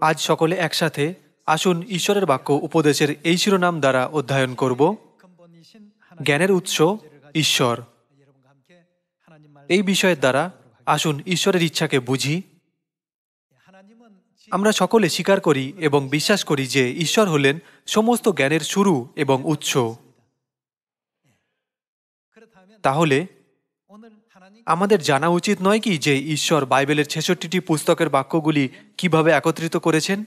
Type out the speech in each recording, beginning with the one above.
আজ সকলে একসাথে আসুন ঈশ্বরের বাক্য উপদেশের এই শিরোনাম দ্বারা অধ্যয়ন করব। জ্ঞানের উৎস ঈশ্বর। এই বিষয়ের দ্বারা আসুন ঈশ্বরের ইচ্ছাকে বুঝি। আমরা সকলে স্বীকার করি এবং বিশ্বাস করি যে ঈশ্বর হলেন সমস্ত জ্ঞানের শুরু এবং উৎস। তাহলে, আমাদের জানা উচিত নয় কি যে ঈশ্বর বাইবেলের ছেষট্টিটি পুস্তকের বাক্যগুলি কীভাবে একত্রিত করেছেন?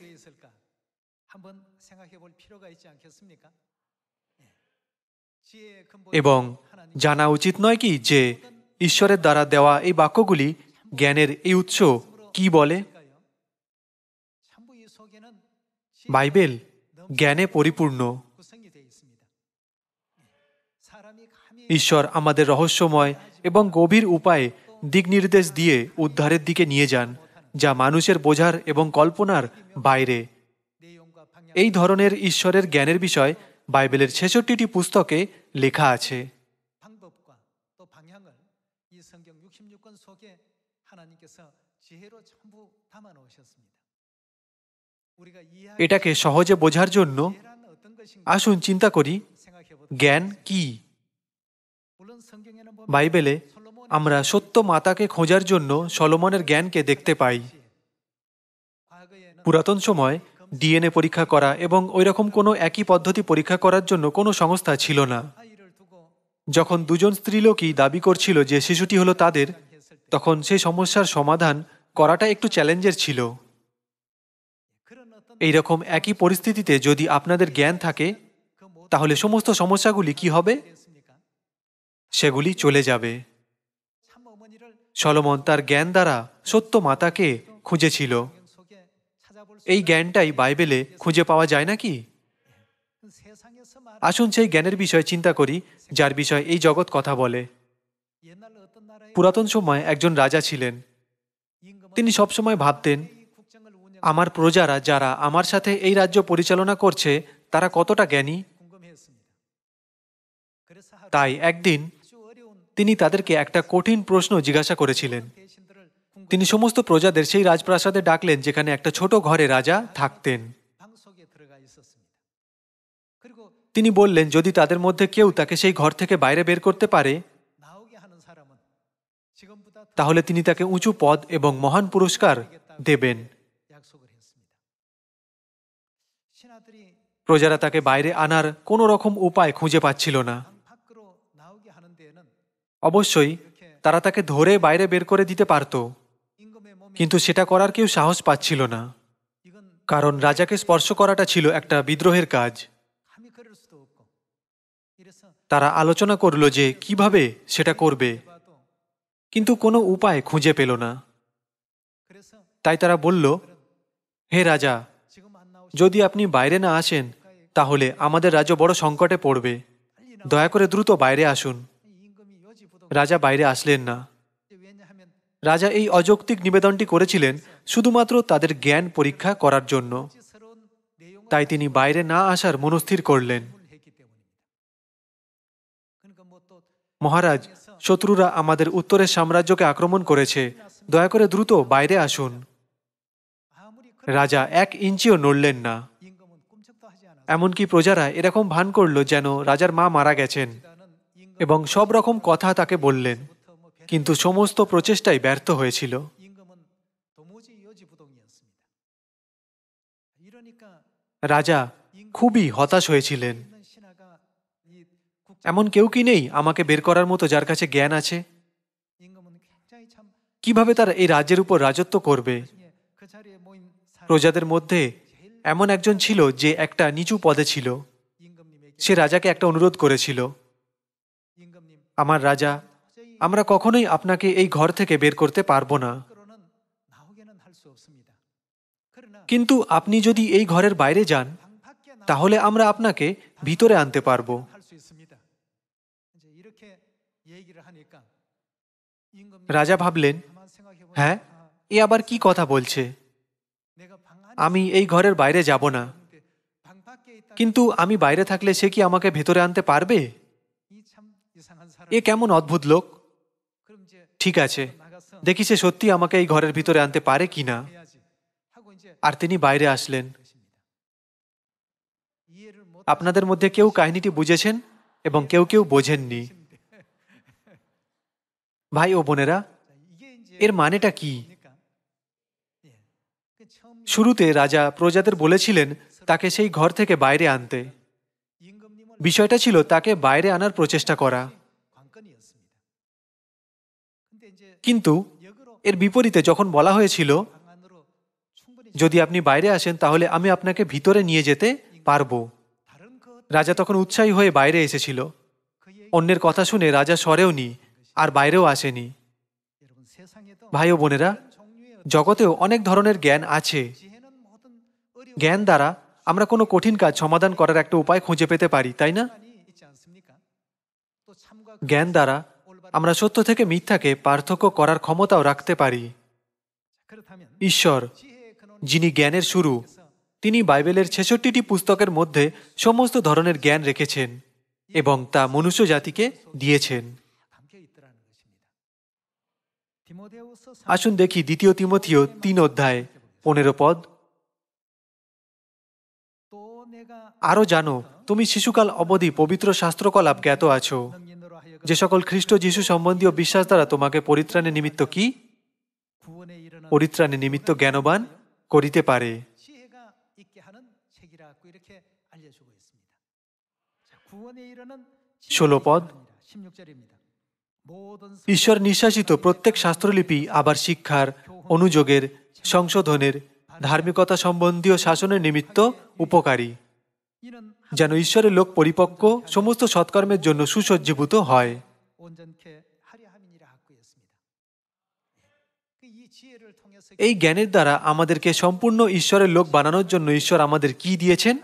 এবং জানা উচিত নয় কি যে ঈশ্বরের দ্বারা দেওয়া এই বাক্যগুলি জ্ঞানের এই উৎস কি বলে? বাইবেল জ্ঞানে পরিপূর্ণ। ঈশ্বর আমাদের রহস্যময় এবং গভীর উপায়ে দিক নির্দেশ দিয়ে উদ্ধারের দিকে নিয়ে যান। যা মানুষের বোঝার এবং কল্পনার বাইরে। এই ধরনের ঈশ্বরের জ্ঞানের বিষয় বাইবেলের ছেষট্টিটি পুস্তকে লেখা আছে। এটাকে সহজে বোঝার জন্য আসুন চিন্তা করি, জ্ঞান কি? বাইবেলে আমরা সত্য মাতাকে খোঁজার জন্য সলমনের জ্ঞানকে দেখতে পাই। পুরাতন সময় ডিএনএ পরীক্ষা করা এবং ওই রকম কোনো একই পদ্ধতি পরীক্ষা করার জন্য কোনো সংস্থা ছিল না। যখন দুজন স্ত্রীলোকই দাবি করছিল যে শিশুটি হলো তাদের, তখন সেই সমস্যার সমাধান করাটা একটু চ্যালেঞ্জের ছিল। এই রকম একই পরিস্থিতিতে যদি আপনাদের জ্ঞান থাকে, তাহলে সমস্ত সমস্যাগুলি কি হবে? সেগুলি চলে যাবে। সলমন তার জ্ঞান দ্বারা সত্য মাতাকে খুঁজেছিল। এই জ্ঞানটাই বাইবেলে খুঁজে পাওয়া যায় নাকি? আসুন সেই জ্ঞানের বিষয়ে চিন্তা করি, যার বিষয়ে এই জগৎ কথা বলে। পুরাতন সময় একজন রাজা ছিলেন। তিনি সবসময় ভাবতেন, আমার প্রজারা যারা আমার সাথে এই রাজ্য পরিচালনা করছে, তারা কতটা জ্ঞানী? তাই একদিন তিনি তাদেরকে একটা কঠিন প্রশ্ন জিজ্ঞাসা করেছিলেন। তিনি সমস্ত প্রজাদের সেই রাজপ্রাসাদে ডাকলেন, যেখানে একটা ছোট ঘরে রাজা থাকতেন। তিনি বললেন, যদি তাদের মধ্যে কেউ তাকে সেই ঘর থেকে বাইরে বের করতে পারে, তাহলে তিনি তাকে উঁচু পদ এবং মহান পুরস্কার দেবেন। প্রজারা তাকে বাইরে আনার কোনো রকম উপায় খুঁজে পাচ্ছিল না। অবশ্যই, তারা তাকে ধরে বাইরে বের করে দিতে পারত। কিন্তু সেটা করার কেউ সাহস পাচ্ছিল না। কারণ রাজাকে স্পর্শ করাটা ছিল একটা বিদ্রোহের কাজ। তারা আলোচনা করল যে, কীভাবে সেটা করবে? কিন্তু কোনো উপায় খুঁজে পেল না। তাই তারা বলল, হে রাজা, যদি আপনি বাইরে না আসেন, তাহলে আমাদের রাজ্য বড় সংকটে পড়বে। দয়া করে দ্রুত বাইরে আসুন। রাজা বাইরে আসলেন না। রাজা এই অযৌক্তিক নিবেদনটি করেছিলেন শুধুমাত্র তাদের জ্ঞান পরীক্ষা করার জন্য। তাই তিনি বাইরে না আসার মনস্থির করলেন। মহারাজ, শত্রুরা আমাদের উত্তরের সাম্রাজ্যকে আক্রমণ করেছে। দয়া করে দ্রুত বাইরে আসুন। রাজা এক ইঞ্চিও নড়লেন না। এমনকি প্রজারা এরকম ভান করল যেন রাজার মা মারা গেছেন। এবং সব রকম কথা তাকে বললেন। কিন্তু সমস্ত প্রচেষ্টাই ব্যর্থ হয়েছিল। রাজা খুবই হতাশ হয়েছিলেন। এমন কেউ কি নেই আমাকে বের করার মতো যার কাছে জ্ঞান আছে? কীভাবে তারা এই রাজ্যের উপর রাজত্ব করবে? প্রজাদের মধ্যে এমন একজন ছিল যে একটা নিচু পদে ছিল। সে রাজাকে একটা অনুরোধ করেছিল। আমার রাজা, আমরা কখনোই আপনাকে এই ঘর থেকে বের করতে পারব না। কিন্তু আপনি যদি এই ঘরের বাইরে যান, তাহলে আমরা আপনাকে ভিতরে আনতে পারব। রাজা ভাবলেন হ্যাঁ এ আবার কি কথা বলছে? আমি এই ঘরের বাইরে যাব না। কিন্তু আমি বাইরে থাকলে সে কি আমাকে ভেতরে আনতে পারবে? এ কেমন অদ্ভুত লোক? ঠিক আছে, দেখি সে সত্যি আমাকে এই ঘরের ভিতরে আনতে পারে কি না। আর তিনি বাইরে আসলেন। আপনাদের মধ্যে কেউ কাহিনীটি বুঝেছেন এবং কেউ কেউ বোঝেননি। ভাই ও বোনেরা, এর মানেটা কি? শুরুতে রাজা প্রজাদের বলেছিলেন তাকে সেই ঘর থেকে বাইরে আনতে। বিষয়টা ছিল তাকে বাইরে আনার প্রচেষ্টা করা। কিন্তু এর বিপরীতে যখন বলা হয়েছিল, যদি আপনি বাইরে আসেন, তাহলে আমি আপনাকে ভিতরে নিয়ে যেতে পারব। রাজা তখন উৎসাহী হয়ে বাইরে এসেছিল। অন্যের কথা শুনে রাজা সরেও নি, আর বাইরেও আসেনি। ভাই ও বোনেরা, জগতেও অনেক ধরনের জ্ঞান আছে। জ্ঞান দ্বারা আমরা কোনো কঠিন কাজ সমাধান করার একটা উপায় খুঁজে পেতে পারি, তাই না? জ্ঞান দ্বারা আমরা সত্য থেকে মিথ্যাকে পার্থক্য করার ক্ষমতাও রাখতে পারি। ঈশ্বর, যিনি জ্ঞানের শুরু, তিনি বাইবেলের ছেষট্টিটি পুস্তকের মধ্যে সমস্ত ধরনের জ্ঞান রেখেছেন এবং তা মনুষ্য জাতিকে দিয়েছেন। আসুন দেখি দ্বিতীয় তিমথিও তিন অধ্যায়, পনেরো পদ। আরও জানো, তুমি শিশুকাল অবধি পবিত্র শাস্ত্রকলাপ জ্ঞাত আছো। যে সকল খ্রিস্ট যিশু সম্বন্ধীয় বিশ্বাস দ্বারা তোমাকে পরিত্রাণের নিমিত্ত কি? পরিত্রাণের নিমিত্ত জ্ঞানবান করিতে পারে। ষোলো পদ। ঈশ্বর নিঃশ্বাসিত প্রত্যেক শাস্ত্রলিপি আবার শিক্ষার, অনুযোগের, সংশোধনের, ধার্মিকতা সম্বন্ধীয় শাসনের নিমিত্ত উপকারী। যেন ঈশ্বরের লোক পরিপক্ক সমস্ত সৎকর্মের জন্য সুসজ্জীভূত হয়। এই জ্ঞানের দ্বারা আমাদেরকে সম্পূর্ণ ঈশ্বরের লোক বানানোর জন্য ঈশ্বর আমাদের কি দিয়েছেন?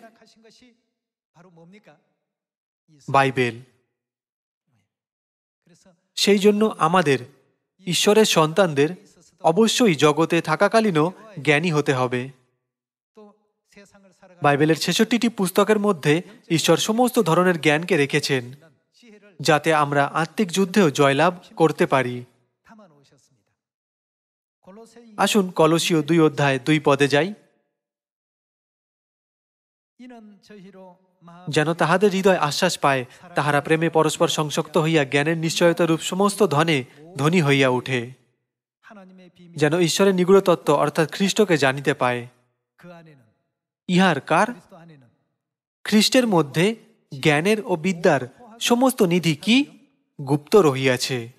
বাইবেল সেই জন্য আমাদের ঈশ্বরের সন্তানদের অবশ্যই জগতে থাকাকালীনও জ্ঞানী হতে হবে। বাইবেলের ছেষট্টিটি পুস্তকের মধ্যে ঈশ্বর সমস্ত ধরনের জ্ঞানকে রেখেছেন, যাতে আমরা আত্মিক যুদ্ধেও জয়লাভ করতে পারি। আসুন কলসীয় দুই অধ্যায় দুই পদে যাই। যেন তাহাদের হৃদয় আশ্বাস পায়, তাহারা প্রেমে পরস্পর সংশক্ত হইয়া জ্ঞানের নিশ্চয়তা রূপ সমস্ত ধনে ধনী হইয়া উঠে যেন ঈশ্বরের নিগুড় তত্ত্ব অর্থাৎ খ্রিস্টকে জানিতে পায়। ইহার কার? খ্রিস্টের মধ্যে জ্ঞানের ও বিদ্যার সমস্ত নিধি কি? গুপ্ত রহিয়াছে।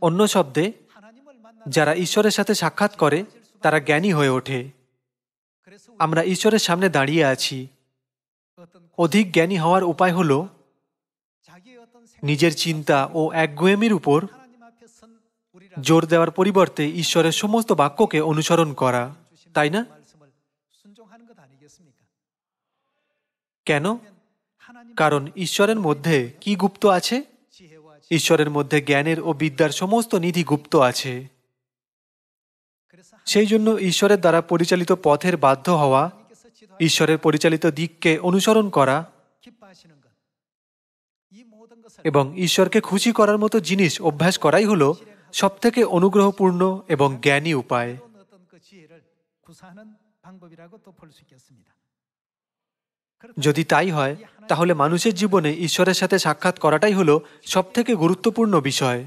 অন্য শব্দে, যারা ঈশ্বরের সাথে সাক্ষাৎ করে, তারা জ্ঞানী হয়ে ওঠে। আমরা ঈশ্বরের সামনে দাঁড়িয়ে আছি। অধিক জ্ঞানী হওয়ার উপায় হল, নিজের চিন্তা ও একগুয়েমির উপর জোর দেওয়ার পরিবর্তে ঈশ্বরের সমস্ত বাক্যকে অনুসরণ করা, তাই না? কেন? কারণ ঈশ্বরের মধ্যে কি গুপ্ত আছে? ঈশ্বরের মধ্যে জ্ঞানের ও বিদ্যার সমস্ত নিধি গুপ্ত আছে। সেই জন্য ঈশ্বরের দ্বারা পরিচালিত পথের বাধ্য হওয়া, ঈশ্বরের পরিচালিত দিককে অনুসরণ করা এবং ঈশ্বরকে খুশি করার মতো জিনিস অভ্যাস করাই হল সবথেকে অনুগ্রহপূর্ণ এবং জ্ঞানী উপায়। যদি তাই হয়, তাহলে মানুষের জীবনে ঈশ্বরের সাথে সাক্ষাৎ করাটাই হলো সবথেকে গুরুত্বপূর্ণ বিষয়।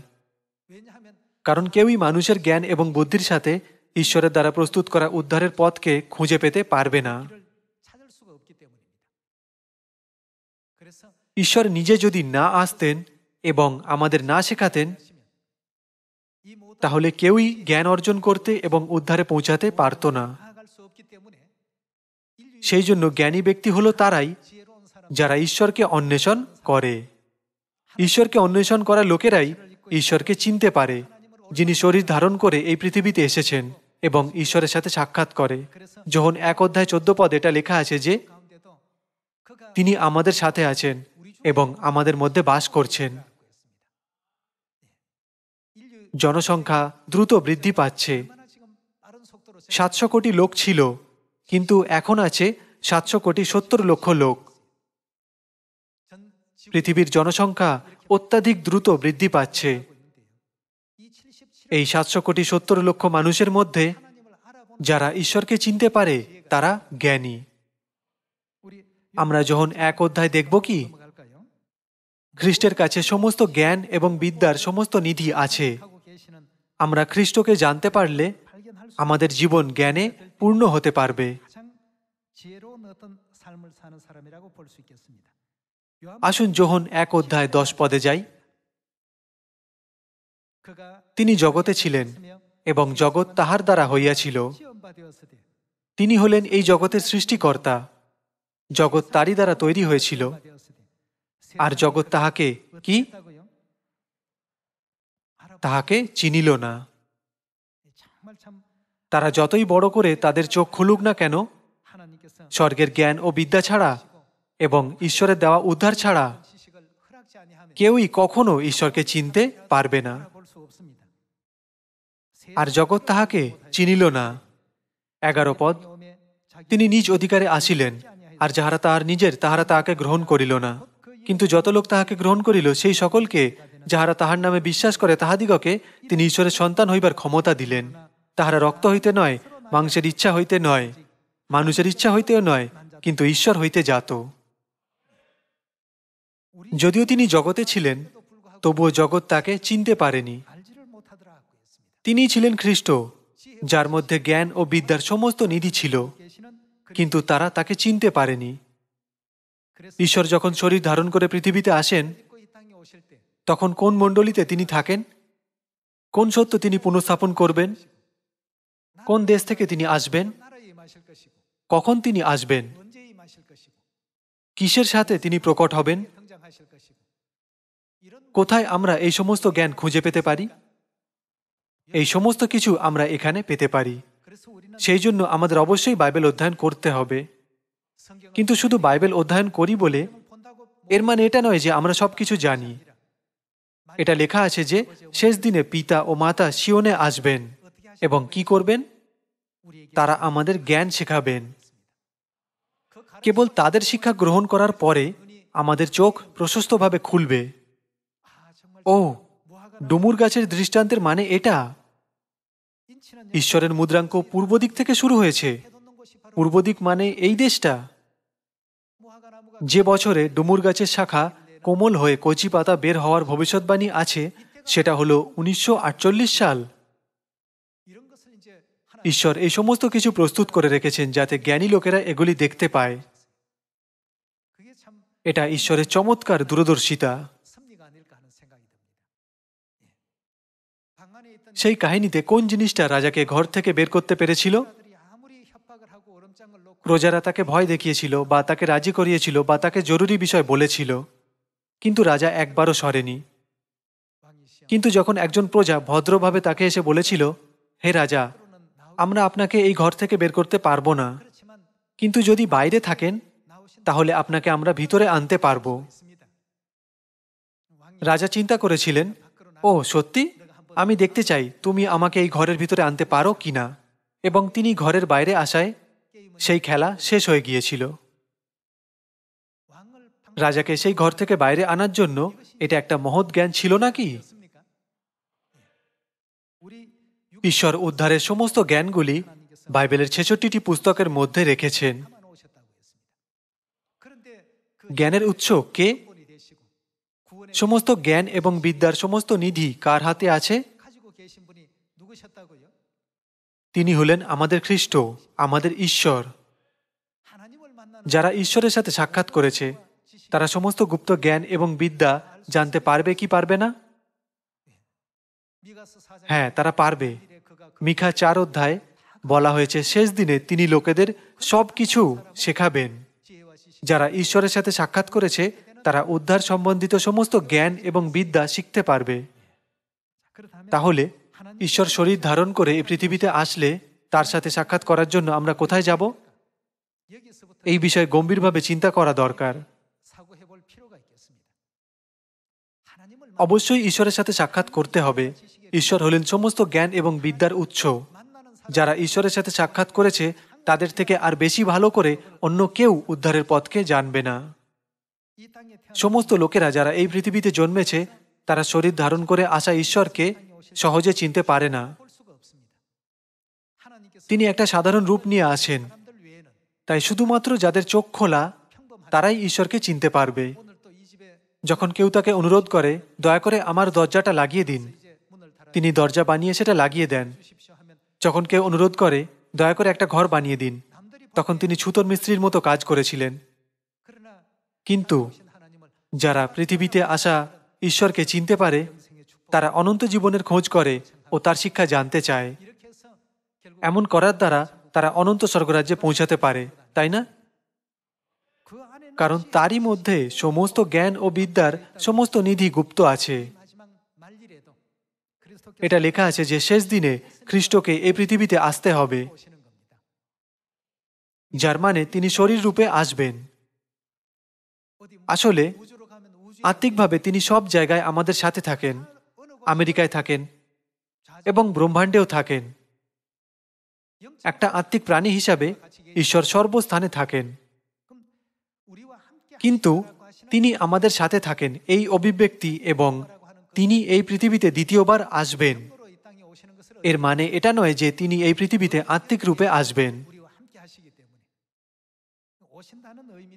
কারণ কেউই মানুষের জ্ঞান এবং বুদ্ধির সাথে ঈশ্বরের দ্বারা প্রস্তুত করা উদ্ধারের পথকে খুঁজে পেতে পারবে না। ঈশ্বর নিজে যদি না আসতেন এবং আমাদের না শেখাতেন, তাহলে কেউই জ্ঞান অর্জন করতে এবং উদ্ধারে পৌঁছাতে পারত না। সেই জন্য জ্ঞানী ব্যক্তি হলো তারাই, যারা ঈশ্বরকে অন্বেষণ করে। ঈশ্বরকে অন্বেষণ করা লোকেরাই ঈশ্বরকে চিনতে পারে, যিনি শরীর ধারণ করে এই পৃথিবীতে এসেছেন এবং ঈশ্বরের সাথে সাক্ষাৎ করে। যখন এক অধ্যায় চোদ্দ পদ এটা লেখা আছে যে, তিনি আমাদের সাথে আছেন এবং আমাদের মধ্যে বাস করছেন। জনসংখ্যা দ্রুত বৃদ্ধি পাচ্ছে। সাতশো কোটি লোক ছিল। কিন্তু এখন আছে সাতশো কোটি সত্তর লক্ষ লোক। পৃথিবীর জনসংখ্যা অত্যাধিক দ্রুত বৃদ্ধি পাচ্ছে। এই সাতশো কোটি সত্তর লক্ষ মানুষের মধ্যে যারা ঈশ্বরকে চিনতে পারে, তারা জ্ঞানী। আমরা যখন এক অধ্যায় দেখব কি? খ্রিস্টের কাছে সমস্ত জ্ঞান এবং বিদ্যার সমস্ত নিধি আছে। আমরা খ্রিস্টকে জানতে পারলে আমাদের জীবন জ্ঞানে পূর্ণ হতে পারবে। আসুন যোহন এক অধ্যায় দশ পদে যাই। তিনি জগতে ছিলেন এবং জগৎ তাহার দ্বারা হইয়াছিল। তিনি হলেন এই জগতের সৃষ্টিকর্তা। জগৎ তারই দ্বারা তৈরি হয়েছিল। আর জগৎ তাহাকে কি? তাহাকে চিনিল না। তারা যতই বড় করে তাদের চোখ খুলুক না কেন, স্বর্গের জ্ঞান ও বিদ্যা ছাড়া এবং ঈশ্বরের দেওয়া উদ্ধার ছাড়া কেউই কখনো ঈশ্বরকে চিনতে পারবে না। আর জগৎ তাহাকে চিনিল না। এগারো পদ, তিনি নিজ অধিকারে আসিলেন, আর যাহারা তাহার নিজের, তাহারা তাহাকে গ্রহণ করিল না। কিন্তু যত লোক তাহাকে গ্রহণ করিল, সেই সকলকে যাহারা তাহার নামে বিশ্বাস করে, তাহাদিগকে তিনি ঈশ্বরের সন্তান হইবার ক্ষমতা দিলেন। তাহারা রক্ত হইতে নয়, মাংসের ইচ্ছা হইতে নয়, মানুষের ইচ্ছা হইতেও নয়, কিন্তু ঈশ্বর হইতে যাত। যদিও তিনি জগতে ছিলেন, তবুও জগৎ তাকে চিনতে পারেনি। তিনি ছিলেন খ্রিস্ট, যার মধ্যে জ্ঞান ও বিদ্যার সমস্ত নিধি ছিল, কিন্তু তারা তাকে চিনতে পারেনি। ঈশ্বর যখন শরীর ধারণ করে পৃথিবীতে আসেন, তখন কোন মণ্ডলীতে তিনি থাকেন? কোন সত্য তিনি পুনঃস্থাপন করবেন? কোন দেশ থেকে তিনি আসবেন? কখন তিনি আসবেন? কিসের সাথে তিনি প্রকট হবেন? কোথায় আমরা এই সমস্ত জ্ঞান খুঁজে পেতে পারি? এই সমস্ত কিছু আমরা এখানে পেতে পারি। সেই জন্য আমাদের অবশ্যই বাইবেল অধ্যয়ন করতে হবে। কিন্তু শুধু বাইবেল অধ্যয়ন করি বলে এর মানে এটা নয় যে আমরা সব কিছু জানি। এটা লেখা আছে যে শেষ দিনে পিতা ও মাতা শিওনে আসবেন এবং কি করবেন? তারা আমাদের জ্ঞান শেখাবেন। কেবল তাদের শিক্ষা গ্রহণ করার পরে আমাদের চোখ প্রশস্তভাবে খুলবে। ও, ডুমুর গাছের দৃষ্টান্তের মানে এটা? ঈশ্বরের মুদ্রাঙ্ক পূর্ব দিক থেকে শুরু হয়েছে। পূর্ব দিক মানে এই দেশটা। যে বছরে ডুমুর গাছের শাখা কোমল হয়ে কচি পাতা বের হওয়ার ভবিষ্যৎবাণী আছে, সেটা হলো উনিশশো আটচল্লিশ সাল। ঈশ্বর এই সমস্ত কিছু প্রস্তুত করে রেখেছেন যাতে জ্ঞানী লোকেরা এগুলি দেখতে পায়। এটা ঈশ্বরের চমৎকার দূরদর্শিতা। সেই কাহিনীতে কোন জিনিসটা রাজাকে ঘর থেকে বের করতে পেরেছিল? প্রজারা তাকে ভয় দেখিয়েছিল বা তাকে রাজি করিয়েছিল বা তাকে জরুরি বিষয় বলেছিল। কিন্তু রাজা একবারও সরেনি। কিন্তু যখন একজন প্রজা ভদ্রভাবে তাকে এসে বলেছিল, হে রাজা আমরা আপনাকে এই ঘর থেকে বের করতে পারব না। কিন্তু যদি বাইরে থাকেন, তাহলে আপনাকে আমরা ভিতরে আনতে পারব। রাজা চিন্তা করেছিলেন, ও, সত্যি? আমি দেখতে চাই, তুমি আমাকে এই ঘরের ভিতরে আনতে পারো কি না? এবং তিনি ঘরের বাইরে আসায় সেই খেলা শেষ হয়ে গিয়েছিল। রাজাকে সেই ঘর থেকে বাইরে আনার জন্য এটা একটা মহৎ জ্ঞান ছিল নাকি? ঈশ্বর উদ্ধারের সমস্ত জ্ঞানগুলি বাইবেলের ছেষট্টিটি পুস্তকের মধ্যে রেখেছেন। জ্ঞানের উৎস কে? সমস্ত জ্ঞান এবং বিদ্যার সমস্ত নিধি কার হাতে আছে? তিনি হলেন আমাদের খ্রিস্ট, আমাদের ঈশ্বর। যারা ঈশ্বরের সাথে সাক্ষাৎ করেছে, তারা সমস্ত গুপ্ত জ্ঞান এবং বিদ্যা জানতে পারবে কি পারবে না? হ্যাঁ তারা পারবে। মিখা চার অধ্যায় বলা হয়েছে, শেষ দিনে তিনি লোকেদের সব কিছু শেখাবেন। যারা ঈশ্বরের সাথে সাক্ষাৎ করেছে, তারা উদ্ধার সম্বন্ধিত সমস্ত জ্ঞান এবং বিদ্যা শিখতে পারবে। তাহলে ঈশ্বর শরীর ধারণ করে এই পৃথিবীতে আসলে তার সাথে সাক্ষাৎ করার জন্য আমরা কোথায় যাব? এই বিষয়ে গম্ভীরভাবে চিন্তা করা দরকার। অবশ্যই ঈশ্বরের সাথে সাক্ষাৎ করতে হবে। ঈশ্বর হলেন সমস্ত জ্ঞান এবং বিদ্যার উৎস। যারা ঈশ্বরের সাথে সাক্ষাৎ করেছে, তাদের থেকে আর বেশি ভালো করে অন্য কেউ উদ্ধারের পথকে জানবে না। সমস্ত লোকেরা যারা এই পৃথিবীতে জন্মেছে, তারা শরীর ধারণ করে আসা ঈশ্বরকে সহজে চিনতে পারে না। তিনি একটা সাধারণ রূপ নিয়ে আসেন তাই শুধুমাত্র যাদের চোখ খোলা, তারাই ঈশ্বরকে চিনতে পারবে। যখন কেউ তাকে অনুরোধ করে, দয়া করে আমার দরজাটা লাগিয়ে দিন। তিনি দরজা বানিয়ে সেটা লাগিয়ে দেন। যখন কেউ অনুরোধ করে, দয়া করে একটা ঘর বানিয়ে দিন। তখন তিনি ছুতর মিস্ত্রির মতো কাজ করেছিলেন। কিন্তু যারা পৃথিবীতে আসা ঈশ্বরকে চিনতে পারে, তারা অনন্ত জীবনের খোঁজ করে ও তার শিক্ষা জানতে চায়। এমন করার দ্বারা তারা অনন্ত স্বর্গরাজ্যে পৌঁছাতে পারে, তাই না? কারণ তারই মধ্যে সমস্ত জ্ঞান ও বিদ্যার সমস্ত নিধি গুপ্ত আছে। এটা লেখা আছে যে শেষ দিনে খ্রিস্টকে এই পৃথিবীতে আসতে হবে। যার মানে তিনি শরীর রূপে আসবেন। আসলে, আত্মিকভাবে তিনি সব জায়গায় আমাদের সাথে থাকেন, আমেরিকায় থাকেন এবং ব্রহ্মাণ্ডেও থাকেন। একটা আত্মিক প্রাণী হিসাবে ঈশ্বর সর্বস্থানে থাকেন। কিন্তু তিনি আমাদের সাথে থাকেন এই অভিব্যক্তি এবং তিনি এই পৃথিবীতে দ্বিতীয়বার আসবেন। এর মানে এটা নয় যে তিনি এই পৃথিবীতে আত্মিক রূপে আসবেন।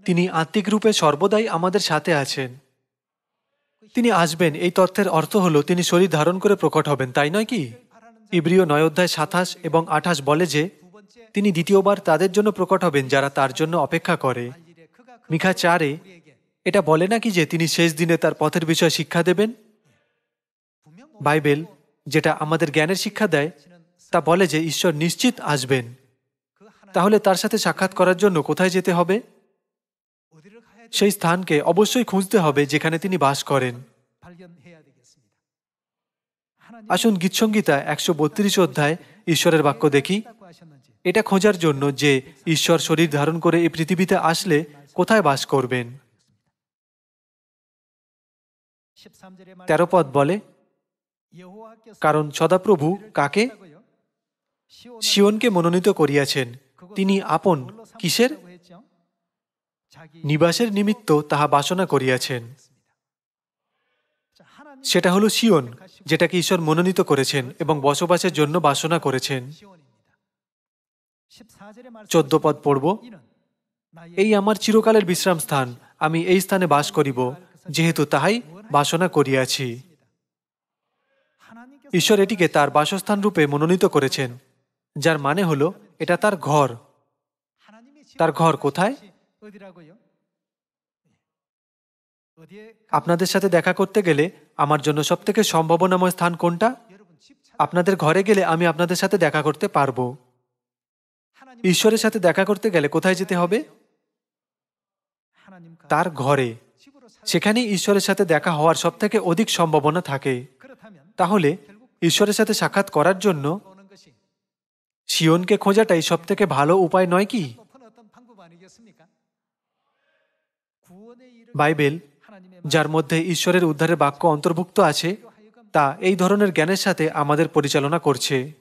তিনি আত্মিক রূপে সর্বদাই আমাদের সাথে আছেন। তিনি আসবেন, এই তথ্যের অর্থ হল তিনি শরীর ধারণ করে প্রকট হবেন, তাই নয় কি? ইব্রিয় নয় অধ্যায় সাতাশ এবং আঠাশ বলে যে, তিনি দ্বিতীয়বার তাদের জন্য প্রকট হবেন যারা তার জন্য অপেক্ষা করে। মিখা চারে, এটা বলে নাকি যে তিনি শেষ দিনে তার পথের বিষয়ে শিক্ষা দেবেন? বাইবেল, যেটা আমাদের জ্ঞানের শিক্ষা দেয়, তা বলে যে ঈশ্বর নিশ্চিত আসবেন। তাহলে তার সাথে সাক্ষাৎ করার জন্য কোথায় যেতে হবে? সেই স্থানকে অবশ্যই খুঁজতে হবে যেখানে তিনি বাস করেন। আসুন গীতসংগীতা একশো বত্রিশ অধ্যায় ঈশ্বরের বাক্য দেখি। এটা খোঁজার জন্য যে ঈশ্বর শরীর ধারণ করে এই পৃথিবীতে আসলে কোথায় বাস করবেন। তেরো পদ বলে কারণ সদাপ্রভু কাকে? শিওনকে মনোনীত করিয়াছেন। তিনি আপন কিসের? নিবাসের নিমিত্ত তাহা বাসনা করিয়াছেন। সেটা হলো শিওন যেটাকে ঈশ্বর মনোনীত করেছেন এবং বসবাসের জন্য বাসনা করেছেন। চোদ্দ পদ পড়ব। এই আমার চিরকালের বিশ্রাম স্থান, আমি এই স্থানে বাস করিব, যেহেতু তাহাই বাসনা করিয়াছি। ঈশ্বর এটিকে তার বাসস্থান রূপে মনোনীত করেছেন, যার মানে হল এটা তার ঘর। তার ঘর কোথায়? আপনাদের সাথে দেখা করতে গেলে আমার জন্য সব থেকে সম্ভাবনাময় স্থান কোনটা? আপনাদের ঘরে গেলে আমি আপনাদের সাথে দেখা করতে পারব। ঈশ্বরের সাথে দেখা করতে গেলে কোথায় যেতে হবে? তার ঘরে। সেখানেই ঈশ্বরের সাথে দেখা হওয়ার সব থেকে অধিক সম্ভাবনা থাকে। তাহলে ঈশ্বরের সাথে সাক্ষাৎ করার জন্য সিয়নকে খোঁজাটাই সব থেকে ভালো উপায় নয় কি? বাইবেল, যার মধ্যে ঈশ্বরের উদ্ধারের বাক্য অন্তর্ভুক্ত আছে, তা এই ধরনের জ্ঞানের সাথে আমাদের পরিচালনা করছে।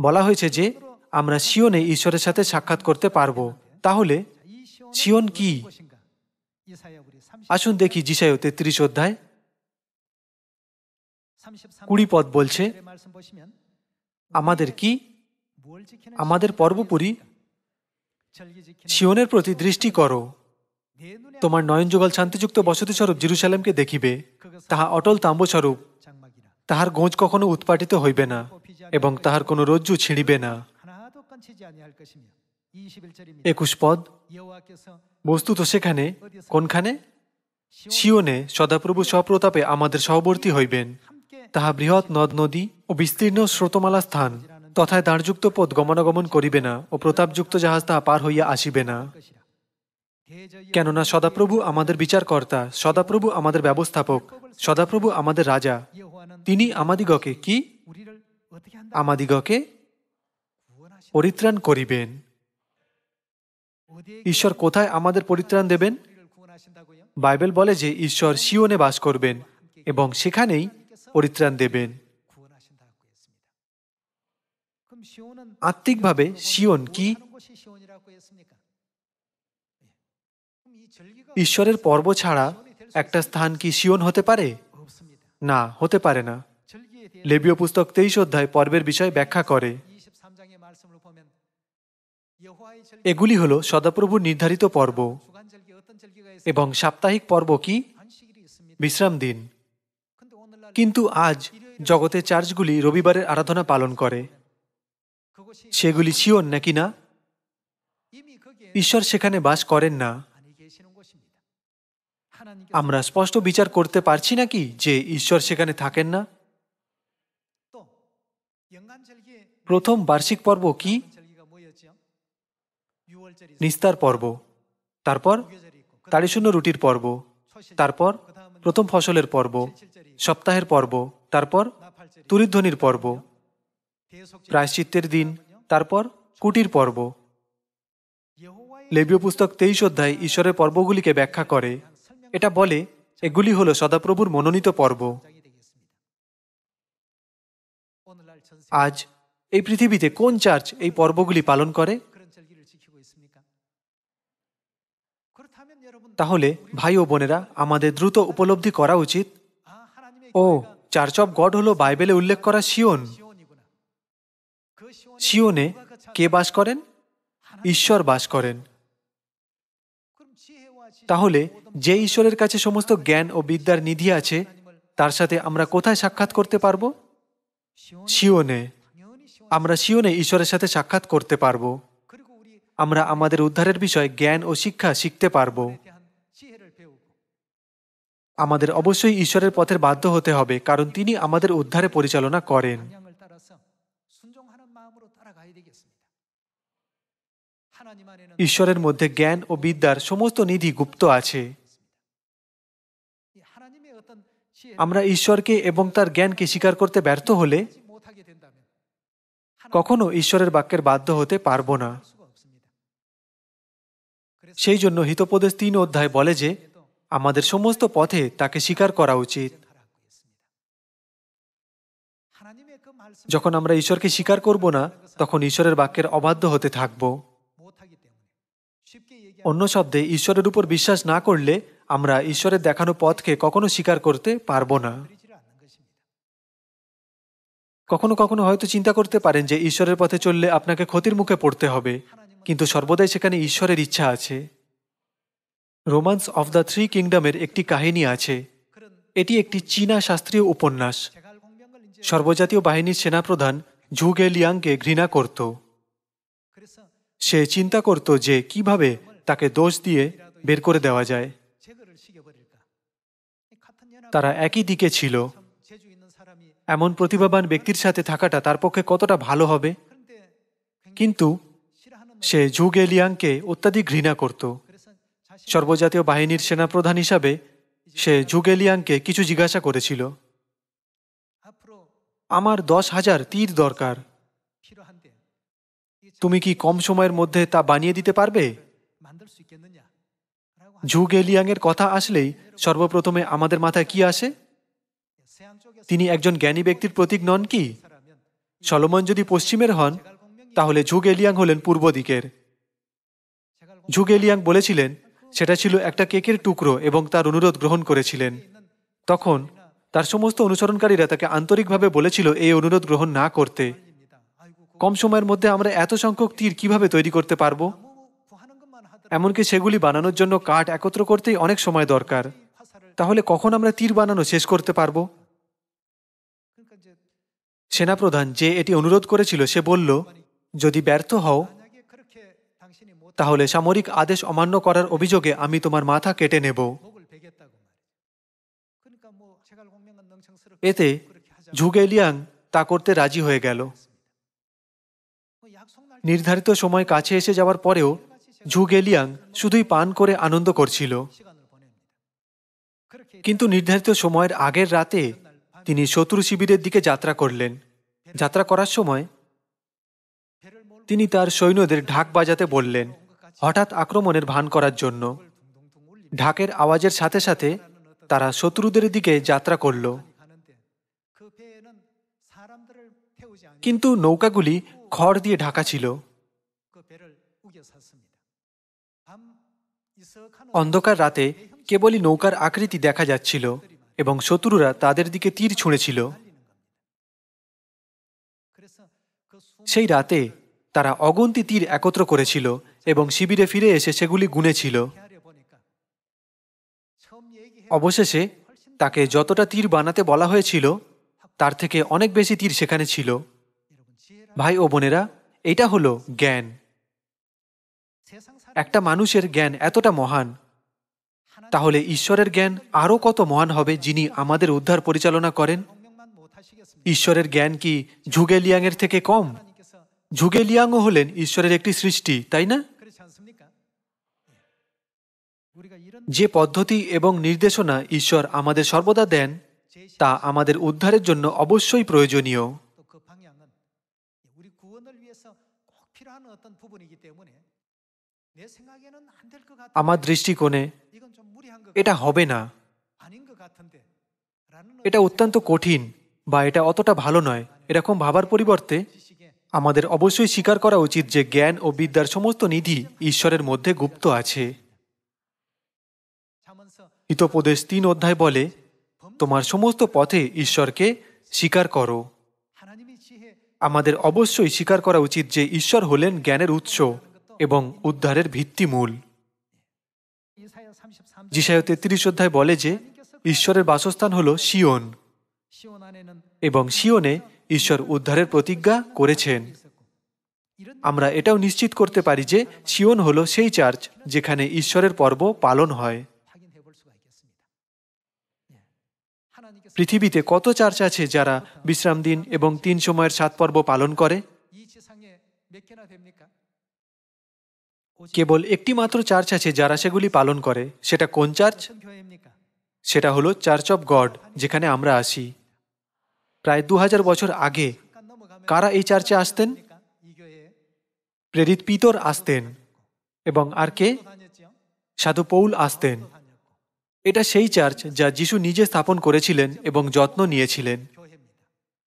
বলা হয়েছে যে, আমরা সিয়নে ঈশ্বরের সাথে সাক্ষাৎ করতে পারব। তাহলে সিয়ন কি? আসুন দেখি জিসায় তেত্রিশ অধ্যায়। কুড়ি পদ বলছে, আমাদের কি? আমাদের পর্বপুরি? শিওনের প্রতি দৃষ্টি করো। তোমার নয়ন যুগল শান্তিযুক্ত বসতি স্বরূপ জিরুসালেমকে দেখিবে। তাহা অটল তাম্বস্বরূপ। তাহার গোঁজ কখনো উৎপাটিত হইবে না এবং তাহার কোনো রজ্জু ছিঁড়িবে না। একুশ পদ। বস্তুত সেখানে, কোনখানে? সিওনে সদাপ্রভু সপ্রতাপে আমাদের সহবর্তী হইবেন। তাহা বৃহৎ নদ, নদী ও বিস্তীর্ণ স্রোতমালা স্থান, তথায় দাঁড়যুক্ত পথ গমনাগমন করিবে না ও প্রতাপযুক্ত জাহাজ তাহা পার হইয়া আসিবে না। কেননা সদাপ্রভু আমাদের বিচারকর্তা, সদাপ্রভু আমাদের ব্যবস্থাপক, সদাপ্রভু আমাদের রাজা, তিনি আমাদিগকে কি? আমাদিগকে পরিত্রাণ করিবেন। ঈশ্বর কোথায় আমাদের পরিত্রাণ দেবেন? বাইবেল বলে যে ঈশ্বর সিওনে বাস করবেন এবং সেখানেই পরিত্রাণ দেবেন। আত্মিকভাবে শিওন কি? ঈশ্বরের পর্ব ছাড়া একটা স্থান কি শিওন হতে পারে? না, হতে পারে না। লেবীয় পুস্তক তেইশ অধ্যায় পর্বের বিষয়ে ব্যাখ্যা করে। এগুলি হল সদাপ্রভুর নির্ধারিত পর্ব। এবং সাপ্তাহিক পর্ব কি? বিশ্রাম দিন। কিন্তু আজ জগতে চার্চগুলি রবিবারের আরাধনা পালন করে। সেগুলি শিওন নাকি না? ঈশ্বর সেখানে বাস করেন না। আমরা স্পষ্ট বিচার করতে পারছি নাকি যে ঈশ্বর সেখানে থাকেন না? প্রথম বার্ষিক পর্ব কি? নিস্তার পর্ব। তারপর তাড়িশূন্য রুটির পর্ব। তারপর প্রথম ফসলের পর্ব। সপ্তাহের পর্ব, তারপর তুরিধ্বনির পর্ব, প্রায়শ্চিত্তের দিন, তারপর কুটির পর্ব। লেবীয় পুস্তক তেইশ অধ্যায় ঈশ্বরের পর্বগুলিকে ব্যাখ্যা করে। এটা বলে, এগুলি হল সদাপ্রভুর মনোনীত পর্ব। আজ এই পৃথিবীতে কোন চার্চ এই পর্বগুলি পালন করে? তাহলে ভাই ও বোনেরা, আমাদের দ্রুত উপলব্ধি করা উচিত ও, চার্চ অফ গড হলো বাইবেলে উল্লেখ করা সিওন। সিওনে কে বাস করেন? ঈশ্বর বাস করেন। তাহলে যে ঈশ্বরের কাছে সমস্ত জ্ঞান ও বিদ্যার নিধি আছে, তার সাথে আমরা কোথায় সাক্ষাৎ করতে পারব? সিওনে। আমরা সিওনে ঈশ্বরের সাথে সাক্ষাৎ করতে পারব। আমরা আমাদের উদ্ধারের বিষয়ে জ্ঞান ও শিক্ষা শিখতে পারব। আমাদের অবশ্যই ঈশ্বরের পথের বাধ্য হতে হবে কারণ তিনি আমাদের উদ্ধারে পরিচালনা করেন। ঈশ্বরের মধ্যে জ্ঞান ও বিদ্যার সমস্ত নিধি গুপ্ত আছে। আমরা ঈশ্বরকে এবং তার জ্ঞানকে স্বীকার করতে ব্যর্থ হলে কখনো ঈশ্বরের বাক্যের বাধ্য হতে পারব না। সেই জন্য হিতোপদেশ তিন অধ্যায় বলে যে আমাদের সমস্ত পথে তাকে স্বীকার করা উচিত। যখন আমরা ঈশ্বরকে স্বীকার করব না, তখন ঈশ্বরের বাক্যের অবাধ্য হতে থাকব। অন্য শব্দে, ঈশ্বরের উপর বিশ্বাস না করলে আমরা ঈশ্বরের দেখানো পথকে কখনো স্বীকার করতে পারব না। কখনো কখনো হয়তো চিন্তা করতে পারেন যে, ঈশ্বরের পথে চললে আপনাকে ক্ষতির মুখে পড়তে হবে, কিন্তু সর্বদাই সেখানে ঈশ্বরের ইচ্ছা আছে। রোমান্স অফ দ্য থ্রি কিংডমের একটি কাহিনী আছে। এটি একটি চীনা শাস্ত্রীয় উপন্যাস। সর্বজাতীয় বাহিনীর সেনাপ্রধান ঝুগে লিয়াংকে ঘৃণা করত। সে চিন্তা করত যে কীভাবে তাকে দোষ দিয়ে বের করে দেওয়া যায়। তারা একই দিকে ছিল। এমন প্রতিভাবান ব্যক্তির সাথে থাকাটা তার পক্ষে কতটা ভালো হবে? কিন্তু সে ঝুগে লিয়াংকে অত্যাধিক ঘৃণা করতো। সর্বজাতীয় বাহিনীর সেনাপ্রধান হিসাবে সে জুগেলিয়াংকে কিছু জিজ্ঞাসা করেছিল। আমার দশ হাজার তীর দরকার। তুমি কি কম সময়ের মধ্যে তা বানিয়ে দিতে পারবে? জুগেলিয়াংয়ের কথা আসলেই সর্বপ্রথমে আমাদের মাথায় কি আসে? তিনি একজন জ্ঞানী ব্যক্তির প্রতীক নন কি? সলমন যদি পশ্চিমের হন, তাহলে জুগেলিয়াং হলেন পূর্ব দিকের। জুগেলিয়াং বলেছিলেন সেটা ছিল একটা কেকের টুকরো এবং তার অনুরোধ গ্রহণ করেছিলেন। তখন তার সমস্ত অনুসরণকারীরা তাকে আন্তরিকভাবে বলেছিল এই অনুরোধ গ্রহণ না করতে। কম সময়ের মধ্যে আমরা এত সংখ্যক তীর কীভাবে তৈরি করতে পারব? এমনকি সেগুলি বানানোর জন্য কাঠ একত্র করতেই অনেক সময় দরকার। তাহলে কখন আমরা তীর বানানো শেষ করতে পারব? সেনাপ্রধান যে এটি অনুরোধ করেছিল সে বলল, যদি ব্যর্থ হও তাহলে সামরিক আদেশ অমান্য করার অভিযোগে আমি তোমার মাথা কেটে নেব। এতে ঝুগেলিয়াং তা করতে রাজি হয়ে গেল। নির্ধারিত সময় কাছে এসে যাওয়ার পরেও ঝুগেলিয়াং শুধুই পান করে আনন্দ করছিল। কিন্তু নির্ধারিত সময়ের আগের রাতে তিনি শত্রু শিবিরের দিকে যাত্রা করলেন। যাত্রা করার সময় তিনি তার সৈন্যদের ঢাক বাজাতে বললেন হঠাৎ আক্রমণের ভান করার জন্য ঢাকের আওয়াজের সাথে সাথে তারা শত্রুদের দিকে যাত্রা করল। কিন্তু নৌকাগুলি খড় দিয়ে ঢাকা ছিল। অন্ধকার রাতে কেবলই নৌকার আকৃতি দেখা যাচ্ছিল এবং শত্রুরা তাদের দিকে তীর ছুঁড়েছিল। সেই রাতে তারা অগন্তি তীর একত্র করেছিল এবং শিবিরে ফিরে এসে সেগুলি গুনেছিল। অবশেষে তাকে যতটা তীর বানাতে বলা হয়েছিল, তার থেকে অনেক বেশি তীর সেখানে ছিল। ভাই ও বোনেরা, এটা হলো জ্ঞান। একটা মানুষের জ্ঞান এতটা মহান, তাহলে ঈশ্বরের জ্ঞান আরও কত মহান হবে যিনি আমাদের উদ্ধার পরিচালনা করেন? ঈশ্বরের জ্ঞান কি ঝুগেলিয়াংয়ের থেকে কম? ঝুগেলিয়াংও হলেন ঈশ্বরের একটি সৃষ্টি, তাই না? যে পদ্ধতি এবং নির্দেশনা ঈশ্বর আমাদের সর্বদা দেন, তা আমাদের উদ্ধারের জন্য অবশ্যই প্রয়োজনীয়। আমার দৃষ্টিকোণে এটা হবে না। এটা অত্যন্ত কঠিন বা এটা অতটা ভালো নয়। এরকম ভাবার পরিবর্তে আমাদের অবশ্যই স্বীকার করা উচিত যে জ্ঞান ও বিদ্যার সমস্ত নিধি ঈশ্বরের মধ্যে গুপ্ত আছে। হিতোপদেশ তিন অধ্যায় বলে, তোমার সমস্ত পথে ঈশ্বরকে স্বীকার করো। আমাদের অবশ্যই স্বীকার করা উচিত যে ঈশ্বর হলেন জ্ঞানের উৎস এবং উদ্ধারের ভিত্তিমূল। জিসায় তেত্রিশ অধ্যায় বলে যে, ঈশ্বরের বাসস্থান হল শিওন এবং শিওনে ঈশ্বর উদ্ধারের প্রতিজ্ঞা করেছেন। আমরা এটাও নিশ্চিত করতে পারি যে শিওন হল সেই চার্চ যেখানে ঈশ্বরের পর্ব পালন হয়। পৃথিবীতে কত চার্চ আছে যারা বিশ্রাম দিন এবং তিন সময়ের সাত পর্ব পালন করে? কেবল একটি মাত্র চার্চ আছে যারা সেগুলি পালন করে। সেটা কোন চার্চ? সেটা হলো চার্চ অব গড, যেখানে আমরা আসি প্রায় দু হাজার বছর আগে কারা এই চার্চে আসতেন? প্রেরিত পিতর আসতেন এবং আর কে? সাধু পৌল আসতেন। এটা সেই চার্চ যা যিশু নিজে স্থাপন করেছিলেন এবং যত্ন নিয়েছিলেন।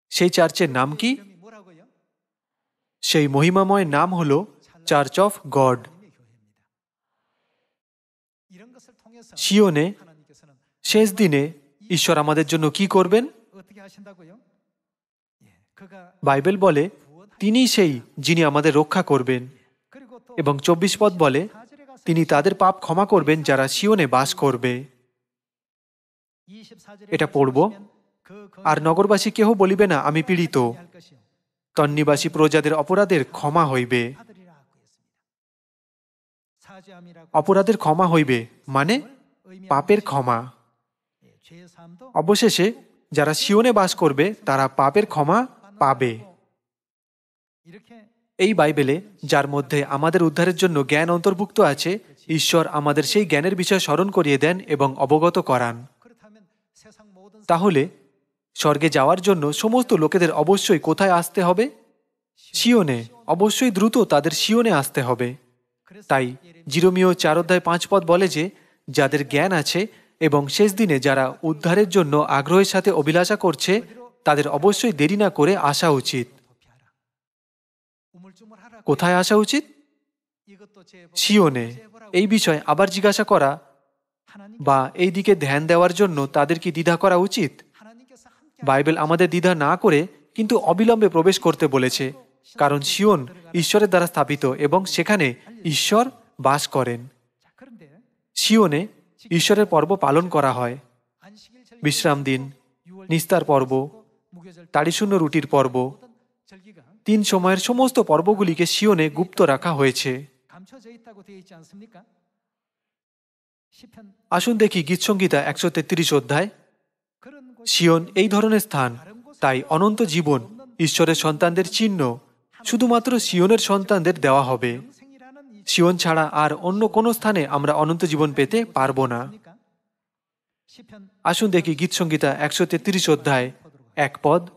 সেই চার্চের নাম কি? সেই মহিমাময় নাম হল চার্চ অফ গড শিওনে শেষ দিনে ঈশ্বর আমাদের জন্য কি করবেন? বাইবেল বলে তিনি সেই যিনি আমাদের রক্ষা করবেন। এবং চব্বিশ পদ বলে, তিনি তাদের পাপ ক্ষমা করবেন যারা শিওনে বাস করবে। এটা পড়ব? আর নগরবাসী কেহ বলিবে না আমি পীড়িত। তন্নিবাসী প্রজাদের অপরাধের ক্ষমা হইবে। অপরাধের ক্ষমা হইবে মানে পাপের ক্ষমা। অবশেষে যারা শিওনে বাস করবে তারা পাপের ক্ষমা পাবে। এই বাইবেলে যার মধ্যে আমাদের উদ্ধারের জন্য জ্ঞান অন্তর্ভুক্ত আছে ঈশ্বর আমাদের সেই জ্ঞানের বিষয় স্মরণ করিয়ে দেন এবং অবগত করান। তাহলে স্বর্গে যাওয়ার জন্য সমস্ত লোকেদের অবশ্যই কোথায় আসতে হবে? শিওনে অবশ্যই দ্রুত তাদের শিওনে আসতে হবে। তাই জিরোমিও চার অধ্যায় পাঁচ পদ বলে যে, যাদের জ্ঞান আছে এবং শেষ দিনে যারা উদ্ধারের জন্য আগ্রহের সাথে অভিলাষা করছে, তাদের অবশ্যই দেরি না করে আসা উচিত। কোথায় আসা উচিত? শিওনে এই বিষয়ে আবার জিজ্ঞাসা করা বা এই দিকে ধ্যান দেওয়ার জন্য তাদের কি দ্বিধা করা উচিত। বাইবেল আমাদের দ্বিধা না করে কিন্তু অবিলম্বে প্রবেশ করতে বলেছে কারণ শিওন ঈশ্বরের দ্বারা স্থাপিত এবং সেখানে ঈশ্বর বাস করেন। শিওনে ঈশ্বরের পর্ব পালন করা হয়। বিশ্রাম দিন নিস্তার পর্ব তাড়িশূন্য রুটির পর্ব। তিন সময়ের সমস্ত পর্বগুলিকে শিওনে গুপ্ত রাখা হয়েছে। আসুন দেখি গীতসংগীতা একশো তেত্রিশ অধ্যায়। সিয়ন এই ধরনের স্থান, তাই অনন্ত জীবন, ঈশ্বরের সন্তানদের চিহ্ন, শুধুমাত্র সিয়নের সন্তানদের দেওয়া হবে। সিয়ন ছাড়া আর অন্য কোনো স্থানে আমরা অনন্ত জীবন পেতে পারব না। আসুন দেখি গীতসংগীতা একশো তেত্রিশ অধ্যায়, এক পদ।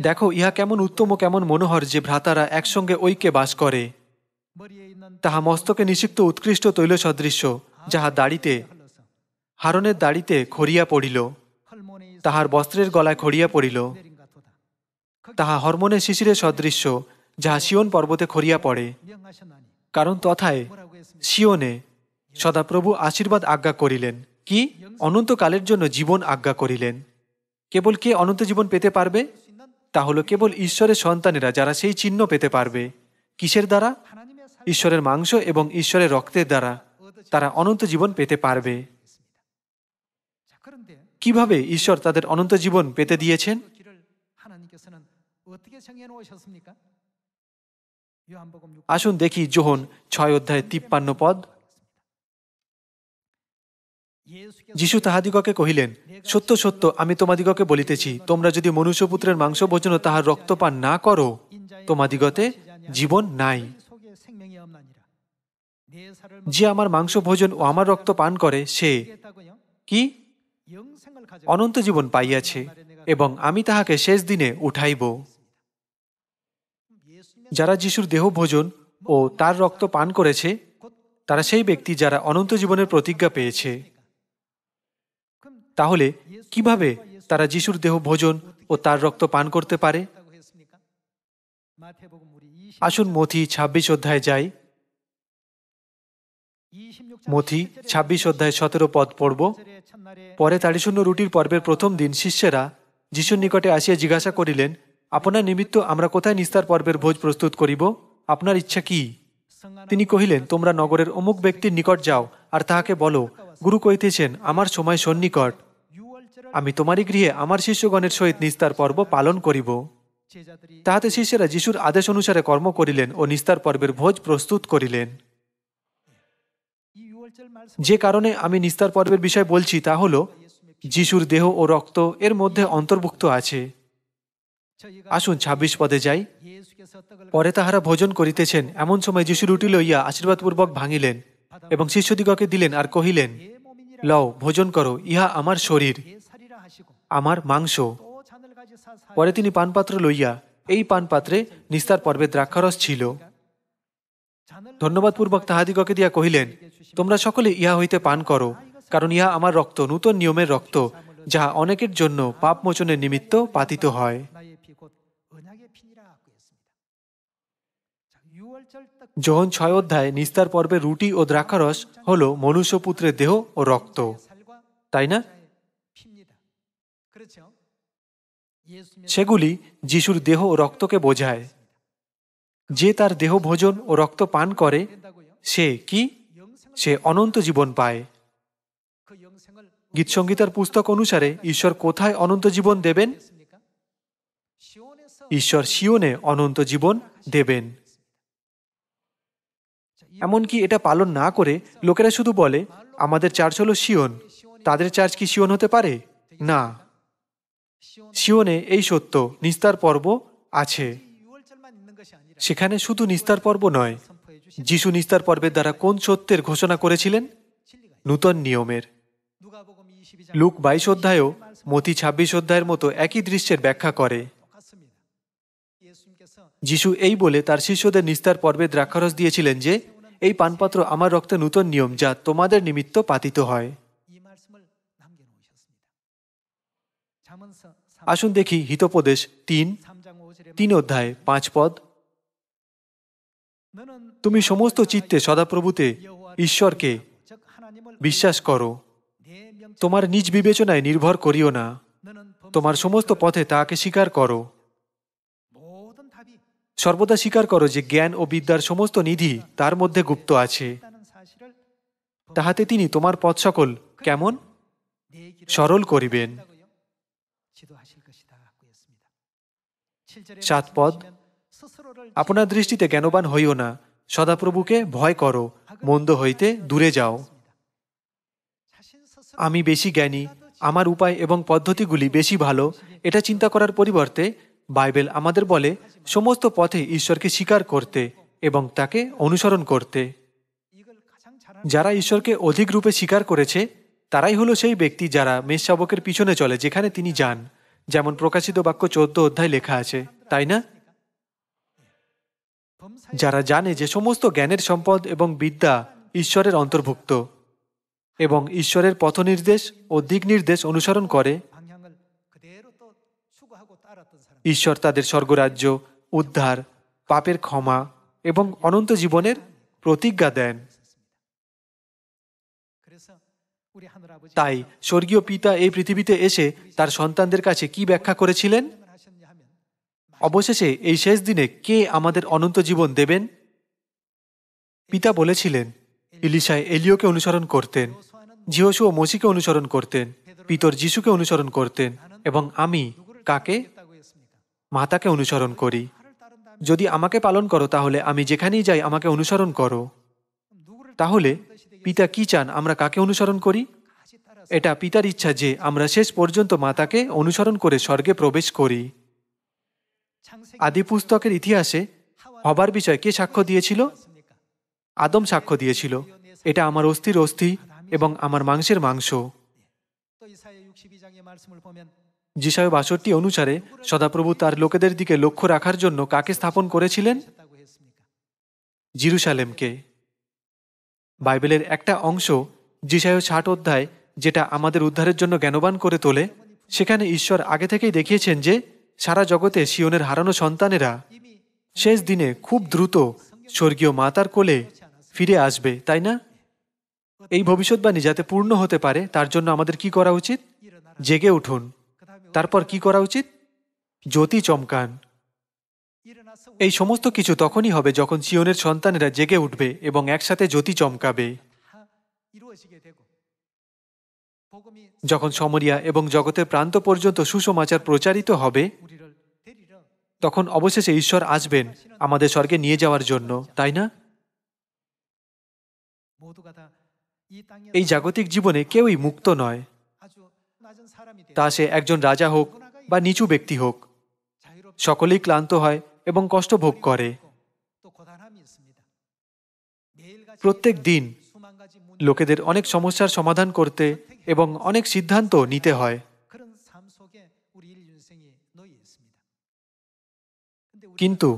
দেখো, ইহা কেমন উত্তম ও কেমন মনোহর যে ভ্রাতারা একসঙ্গে ঐক্যে বাস করে। তাহা মস্তকে নিষিক্ত উৎকৃষ্ট তৈল সদৃশ্য যাহা দাড়িতে হারনের দাড়িতে খড়িয়া পড়িল, তাহার বস্ত্রের গলায় খড়িয়া পড়িল। তাহা হরমোনের শিশিরে সদৃশ্য, যাহা শিওন পর্বতে খড়িয়া পড়ে। কারণ তথায় শিওনে সদাপ্রভু আশীর্বাদ আজ্ঞা করিলেন। কি? অনন্তকালের জন্য জীবন আজ্ঞা করিলেন। কেবল কে অনন্ত জীবন পেতে পারবে? তা হলো কেবল ঈশ্বরের সন্তানেরা, যারা সেই চিহ্ন পেতে পারবে। কিসের দ্বারা? ঈশ্বরের মাংস এবং ঈশ্বরের রক্তের দ্বারা তারা অনন্ত জীবন পেতে পারবে। কীভাবে ঈশ্বর তাদের অনন্ত জীবন পেতে দিয়েছেন? আসুন দেখি জোহন ছয় অধ্যায় তিপ্পান্ন পদ। যিশু তাহাদিগকে কহিলেন, সত্য সত্য, আমি তোমাদিগকে বলিতেছি, তোমরা যদি মনুষ্যপুত্রের মাংস ভোজন তাহার রক্তপান না করো, তোমাদিগতে জীবন নাই। যে আমার মাংস ভোজন ও আমার রক্ত পান করে, সে কি? অনন্ত জীবন পাইয়াছে এবং আমি তাহাকে শেষ দিনে উঠাইব। যারা যিশুর দেহ ভোজন ও তার রক্ত পান করেছে, তারা সেই ব্যক্তি যারা অনন্ত জীবনের প্রতিজ্ঞা পেয়েছে। তাহলে কীভাবে তারা যিশুর দেহ ভোজন ও তার রক্ত পান করতে পারে? আসুন মথি ২৬ অধ্যায় যাই। মথি ২৬ অধ্যায় সতেরো পদ পড়ব। পরে তারিশূন্য রুটির পর্বের প্রথম দিন শিষ্যেরা যিশুর নিকটে আসিয়া জিজ্ঞাসা করিলেন, আপনার নিমিত্ত আমরা কোথায় নিস্তার পর্বের ভোজ প্রস্তুত করিব? আপনার ইচ্ছা কি? তিনি কহিলেন, তোমরা নগরের অমুক ব্যক্তির নিকট যাও আর তাহাকে বলো, গুরু কইতেছেন আমার সময় সন্নিকট। আমি তোমারই গৃহে আমার শিষ্যগণের সহিত নিস্তার পর্ব পালন করিব। তাহাতে শিষ্যেরা যিশুর আদেশ অনুসারে কর্ম করিলেন ও নিস্তার পর্বের ভোজ প্রস্তুত করিলেন। যে কারণে আমি নিস্তার পর্বের বিষয় বলছি তা হল, যিশুর দেহ ও রক্ত এর মধ্যে অন্তর্ভুক্ত আছে। আসুন ২৬ পদে যাই। পরে তাহারা ভোজন করিতেছেন, এমন সময় যিশু রুটি লইয়া আশীর্বাদপূর্বক ভাঙিলেন এবং শিষ্যদিগকে দিলেন আর কহিলেন, লও, ভোজন করো, ইহা আমার শরীর, আমার মাংস। পরে তিনি পানপাত্র লইয়া, এই পানপাত্রে নিস্তার পর্বের দ্রাক্ষারস ছিল। ধন্যবাদপূর্বক তাহাদিগকে দিয়া কহিলেন, তোমরা সকলে ইহা হইতে পান করো, কারণ ইহা আমার রক্ত, নূতন নিয়মের রক্ত, যাহা অনেকের জন্য পাপ মোচনের নিমিত্ত পাতিত হয়। যোহন ছয় অধ্যায় নিস্তার পর্বে রুটি ও দ্রাক্ষারস হল মনুষ্যপুত্রের দেহ ও রক্ত। তাই না? সেগুলি যিশুর দেহ ও রক্তকে বোঝায়। যে তার দেহ ভোজন ও রক্ত পান করে, সে কি? সে অনন্ত জীবন পায়। গীতসংগীতার পুস্তক অনুসারে, ঈশ্বর কোথায় অনন্ত জীবন দেবেন? ঈশ্বর শিওনে অনন্ত জীবন দেবেন। এমনকি এটা পালন না করে লোকেরা শুধু বলে, আমাদের চার্চ হলো শিওন তাদের চার্চ কি শিওন হতে পারে? না। শিওনে এই সত্য, নিস্তার পর্ব আছে। সেখানে শুধু নিস্তার পর্ব নয়, যিশু নিস্তার পর্বের দ্বারা কোন সত্যের ঘোষণা করেছিলেন? নূতন নিয়মের। লুক বাইশ অধ্যায়ও মতি ছাব্বিশ অধ্যায়ের মতো একই দৃশ্যের ব্যাখ্যা করে। যিশু এই বলে তার শিষ্যদের নিস্তার পর্বে দ্রাক্ষারস দিয়েছিলেন যে, এই পানপাত্র আমার রক্তে নূতন নিয়ম যা তোমাদের নিমিত্ত পাতিত হয়। আসুন দেখি হিতোপদেশ তিন তিন অধ্যায়, পাঁচ পদ। তুমি সমস্ত চিত্তে সদাপ্রভুতে ঈশ্বরকে বিশ্বাস করো। তোমার নিজ বিবেচনায় নির্ভর করিও না। তোমার সমস্ত পথে তাকে স্বীকার করো। সর্বদা স্বীকার করো যে জ্ঞান ও বিদ্যার সমস্ত নিধি তার মধ্যে গুপ্ত আছে। তাহাতে তিনি তোমার পথ সকল কেমন? সরল করিবেন। সাত পদ আপনার দৃষ্টিতে জ্ঞানবান হইও না। সদাপ্রভুকে ভয় করো, মন্দ হইতে দূরে যাও। আমি বেশি জ্ঞানী, আমার উপায় এবং পদ্ধতিগুলি বেশি ভালো, এটা চিন্তা করার পরিবর্তে বাইবেল আমাদের বলে, সমস্ত পথে ঈশ্বরকে স্বীকার করতে এবং তাকে অনুসরণ করতে। যারা ঈশ্বরকে অধিক রূপে স্বীকার করেছে, তারাই হলো সেই ব্যক্তি যারা মেষশাবকের পিছনে চলে, যেখানে তিনি যান। যেমন প্রকাশিত বাক্য চোদ্দ অধ্যায় লেখা আছে, তাই না? যারা জানে যে সমস্ত জ্ঞানের সম্পদ এবং বিদ্যা ঈশ্বরের অন্তর্ভুক্ত এবং ঈশ্বরের পথ নির্দেশ ও দিক নির্দেশ অনুসরণ করে, ঈশ্বর তাদের স্বর্গরাজ্য, উদ্ধার, পাপের ক্ষমা এবং অনন্ত জীবনের প্রতিজ্ঞা দেন। তাই স্বর্গীয় পিতা এই পৃথিবীতে এসে তার সন্তানদের কাছে কি ব্যাখ্যা করেছিলেন? অবশেষে এই শেষ দিনে কে আমাদের অনন্ত জীবন দেবেন? পিতা বলেছিলেন, ইলিশায় এলিওকে অনুসরণ করতেন জিহসু ও মসিকে অনুসরণ করতেন, পিতর যিশুকে অনুসরণ করতেন এবং আমি কাকে? মাতাকে অনুসরণ করি। যদি আমাকে পালন করো, তাহলে আমি যেখানেই যাই আমাকে অনুসরণ করো। তাহলে পিতা কি চান, আমরা কাকে অনুসরণ করি? এটা পিতার ইচ্ছা যে আমরা শেষ পর্যন্ত মাতাকে অনুসরণ করে স্বর্গে প্রবেশ করি। আদি পুস্তকের ইতিহাসে হবার বিষয় কে সাক্ষ্য দিয়েছিল? আদম সাক্ষ্য দিয়েছিল। এটা আমার অস্থির অস্থি এবং আমার মাংসের মাংস। জিসায় বাষট্টি অনুসারে সদাপ্রভু তার লোকেদের দিকে লক্ষ্য রাখার জন্য কাকে স্থাপন করেছিলেন? জিরুসালেমকে। বাইবেলের একটা অংশ জিসায় ষাট অধ্যায় যেটা আমাদের উদ্ধারের জন্য জ্ঞানবান করে তোলে সেখানে ঈশ্বর আগে থেকেই দেখিয়েছেন যে সারা জগতে শিওনের হারানো সন্তানেরা শেষ দিনে খুব দ্রুত স্বর্গীয় মাতার কোলে ফিরে আসবে, তাই না? এই ভবিষ্যৎবাণী যাতে পূর্ণ হতে পারে, তার জন্য আমাদের কি করা উচিত? জেগে উঠুন। তারপর কি করা উচিত? জ্যোতি চমকান। এই সমস্ত কিছু তখনই হবে যখন সিওনের সন্তানেরা জেগে উঠবে এবং একসাথে জ্যোতি চমকাবে। যখন সমরিয়া এবং জগতের প্রান্ত পর্যন্ত সুসমাচার প্রচারিত হবে, তখন অবশেষে ঈশ্বর আসবেন আমাদের স্বর্গে নিয়ে যাওয়ার জন্য, তাই না? এই জাগতিক জীবনে কেউই মুক্ত নয়। তা সে একজন রাজা হোক বা নিচু ব্যক্তি হোক, সকলেই ক্লান্ত হয় এবং কষ্ট ভোগ করে। প্রত্যেক দিন লোকেদের অনেক সমস্যার সমাধান করতে এবং অনেক সিদ্ধান্ত নিতে হয়। কিন্তু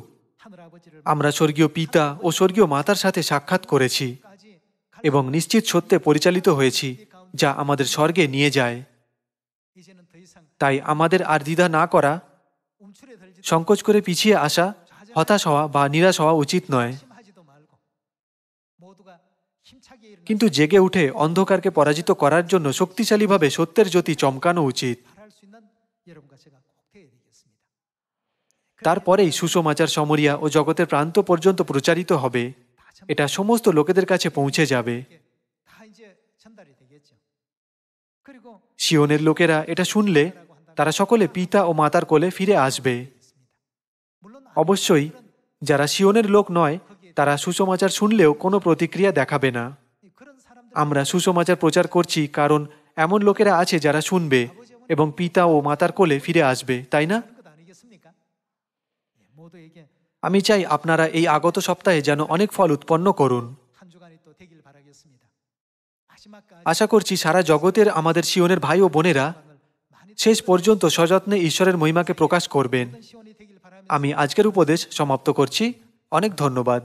আমরা স্বর্গীয় পিতা ও স্বর্গীয় মাতার সাথে সাক্ষাৎ করেছি এবং নিশ্চিত সত্যে পরিচালিত হয়েছি যা আমাদের স্বর্গে নিয়ে যায়। তাই আমাদের আর দ্বিধা না করা সংকোচ করে পিছিয়ে আসা হতাশ হওয়া বা নিরাশ হওয়া উচিত নয়। কিন্তু জেগে উঠে অন্ধকারকে পরাজিত করার জন্য শক্তিশালীভাবে সত্যের জ্যোতি চমকানো উচিত তারপরেই সুষমাচার সমরিয়া ও জগতের প্রান্ত পর্যন্ত প্রচারিত হবে এটা সমস্ত লোকেদের কাছে পৌঁছে যাবে শিওনের লোকেরা এটা শুনলে তারা সকলে পিতা ও মাতার কোলে ফিরে আসবে অবশ্যই যারা শিওনের লোক নয় তারা সুসমাচার শুনলেও কোনো প্রতিক্রিয়া দেখাবে না। আমরা সুসমাচার প্রচার করছি কারণ এমন লোকেরা আছে যারা শুনবে এবং পিতা ও মাতার কোলে ফিরে আসবে, তাই না? আমি চাই আপনারা এই আগত সপ্তাহে যেন অনেক ফল উৎপন্ন করুন। আশা করছি সারা জগতের আমাদের শিওনের ভাই ও বোনেরা শেষ পর্যন্ত সযত্নে ঈশ্বরের মহিমাকে প্রকাশ করবেন। আমি আজকের উপদেশ সমাপ্ত করছি। অনেক ধন্যবাদ।